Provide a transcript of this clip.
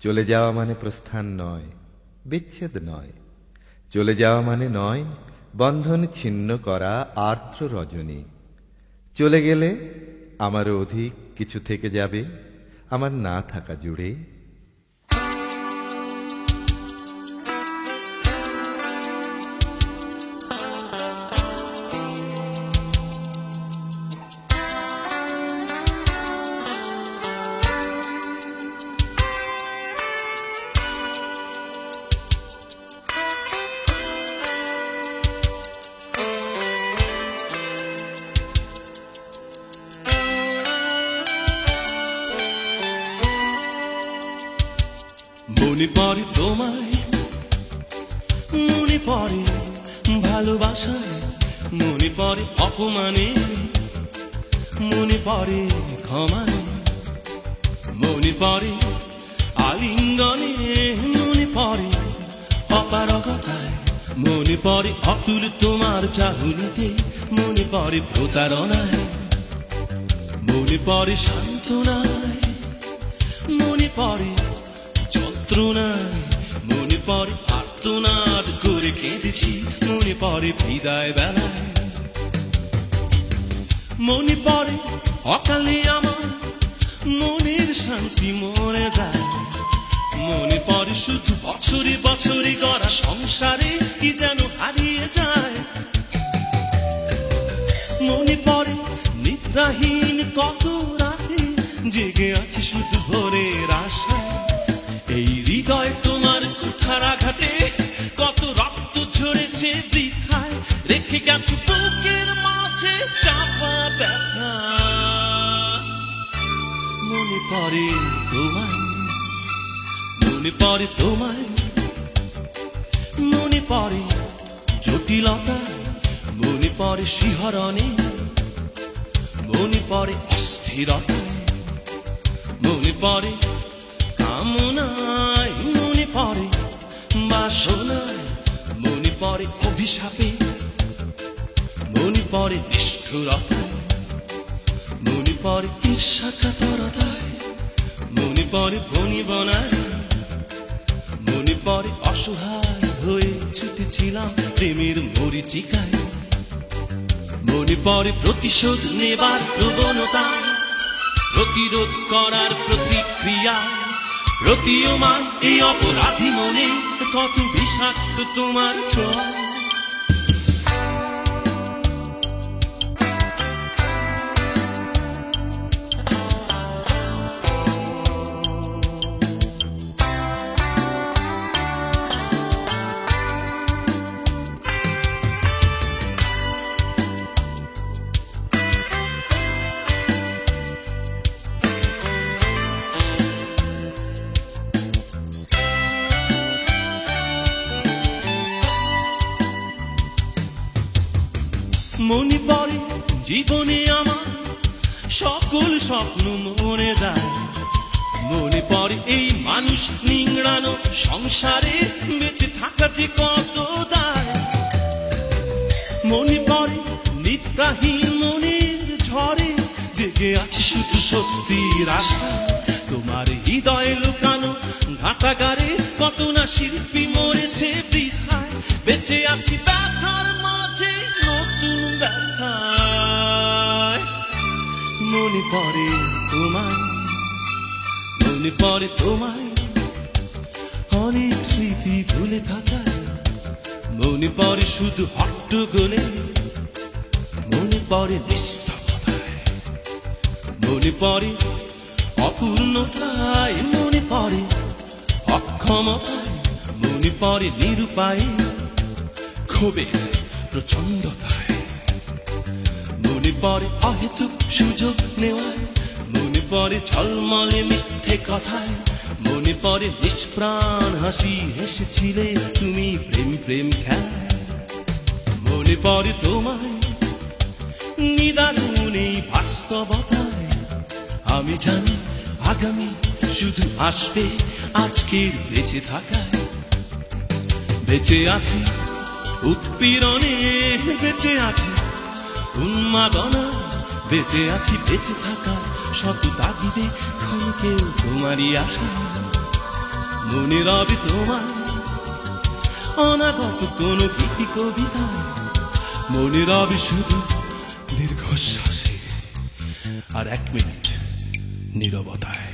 চলে যাওয়া মানে প্রস্থান নয়, বিচ্ছেদ নয়। চলে যাওয়া মানে নয়, বন্ধন ছিন্ন করা আর্দ্র রজনী। চলে গেলে আমারও অধিক কিছু থেকে যাবে, আমার না থাকা জুড়ে মনে পড়ে তোমায় মনে পড়ে ভালোবাসায় মনে পড়ে অপমানে মনে পড়ে ক্ষমায় মনে পড়ে আলিঙ্গনে মনে পড়ে অপারগতায় মনে পড়ে অতুল তোমার চাহুলিতে মনে পড়ে প্রতারণায় মনে পড়ে সান্ত্বনায় মনে পড়ে যন্ত্রণায় মনে পড়ে আর্তনাদ করে কেঁদেছি, মনে পড়ে বিদায় বেলায়। মনে পড়ে অকালে আমার মনের শান্তি মরে যায়। মনে পড়ে শুধু বছরে বছরে গড়া সংসারে কি যেন হারিয়ে যায়। মনে পড়ে নিদ্রাহীন কত রাতে জেগে আছি শুধু ভোরের আশায়। এই হৃদয় তোমার কুঠার আঘাতে কত রক্ত ঝরেছে বৃথায়, রেখে গেছো বুকের মাঝে চাপা ব্যথা। মনে পড়ে তোমায়, মনে পড়ে তোমায়, মনে পড়ে জটিলতা, মনে পড়ে শিহরণে, মনে পড়ে অস্থিরতা, মনে পড়ে কামনায় মনে পড়ে, বাসনায় মনে পড়ে অভিশাপে। মনে পড়ে নিষ্ঠুরতায়, মনে পড়ে ঈর্ষাকাতরতায়, মনে পড়ে বনিবনায় মনে পড়ে অসহায় হয়ে ছুটেছিলাম প্রেমের মরিচিকায়। মনে পড়ে প্রতিশোধ নেবার প্রবণতায়, প্রতিরোধ করার প্রতিক্রিয়া প্রতীয়মান এই অপরাধী মনে কত বিষাক্ত তোমার ছোঁয়া মনে পড়ে জীবনে আমার। সকল স্বপ্ন মনে যায়। মনে পড়ে এই মানুষ নিংড়ানো সংসারে বেঁচে থাকা যে কত দায়। মনে পড়ে নিদ্রাহীন মনের ঝড়ে জেগে আছে শুধু স্বস্তির আশা। তোমার হৃদয় লুকানো ঘাটাগারে কত না শিল্পী মরেছে বৃথায়। বেঁচে আছি ব্যথার মনে পড়ে তোমায়, মনে পড়ে তোমায়। অনেক স্মৃতি ভুলে থাকায় মনে পড়ে শুধু হট্টগোলে, মনে পড়ে মনে পড়ে অপূর্ণতায়, মনে পড়ে অক্ষমতায়, মনে পড়ে নিরুপায়, ক্ষোভে প্রচন্ডতায় মনে পড়ে অহেতুক সুযোগ নেওয়ায়, মনে পড়ে ঝলমলে মিথ্যে কথায়, মনে পড়ে নিষ্প্রাণ হাসি হেসেছিলে তুমি প্রেম প্রেম খেলায়। মনে পড়ে তোমায় নিদারুণ এই বাস্তবতায়, আমি জানি আগামী শুধু আসবে আজকের বেঁচে থাকায়। বেঁচে আছি, উৎপীড়নে বেঁচে আছি উন্মাদনা, বেঁচে আছি, বেঁচে থাকা শত তাগিদে ক্ষণিকেও তোমারই আশা। মনে রবি তোমার অনাগত কোন গীতি কবিতা। মনে রবি শুধু দীর্ঘশ্বাসে, আর এক মিনিট নীরবতায়।